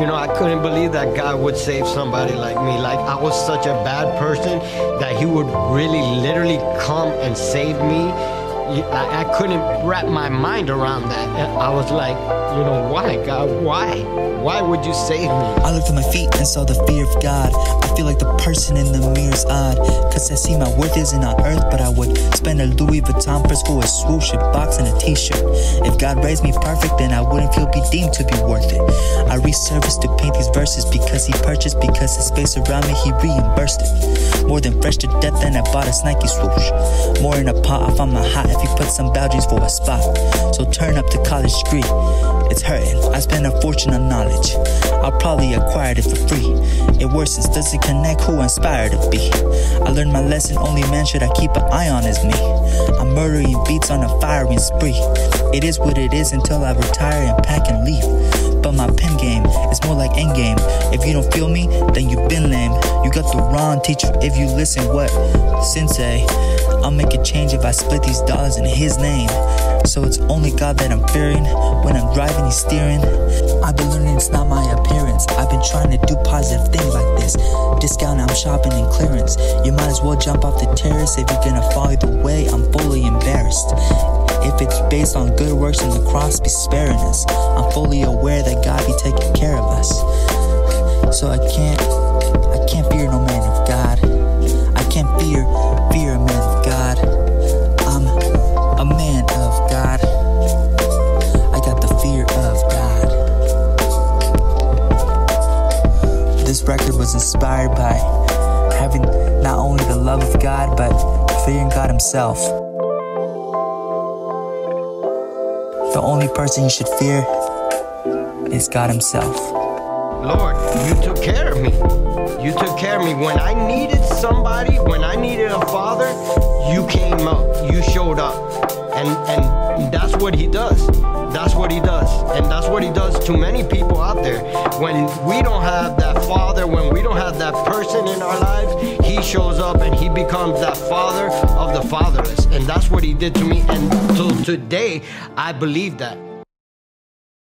You know, I couldn't believe that God would save somebody like me. Like, I was such a bad person that He would really, literally come and save me. I, I couldn't wrap my mind around that. I was like, you know, why, God? Why? Why would you save me? I looked at my feet and saw the fear of God. I feel like the person in the mirror's odd. Cause I see my worth isn't on earth, but I would spend a Louis Vuitton purse for a swoosh, a box, and a t shirt. If God raised me perfect, then I wouldn't feel be deemed to be worth it. I resurfaced to paint these verses because He purchased, because His space around me, He reimbursed it. More than fresh to death, than I bought a Nike swoosh. More in a pot, I found my hot if you put some boundaries for a spot. So turn up the college street. It's hurting. I spent a fortune on knowledge. I'll probably acquire it for free. It worsens. Does it connect who inspired to be? I learned my lesson. Only man should I keep an eye on is me. I'm murdering beats on a firing spree. It is what it is until I retire and pack and leave. But my pen game is more like endgame. If you don't feel me, then you've been lame. You got the wrong teacher if you listen what sensei. I'll make a change if I split these dollars in his name. So it's only God that I'm fearing. When I'm driving, he's steering. I've been learning it's not my appearance. I've been trying to do positive things like this. Discount, I'm shopping in clearance. You might as well jump off the terrace if you're gonna fall either way. I'm fully embarrassed. If it's based on good works and the cross be sparing us, I'm fully aware that God be taking care of us. So I can't, I can't fear no man of God. I can't fear, fear a man of God. I'm a man of God. I got the fear of God. This record was inspired by having not only the love of God, but fearing God Himself. The only person you should fear is God Himself. Lord, you took care of me. You took care of me. When I needed somebody, when I needed a father, you came up. You showed up. And and that's what he does. That's what he does. And that's what he does to many people out there. When we don't have that father, when we don't have that person in our lives, he shows up and he becomes that father of the fatherless. And that's what he did to me. And till today, I believe that.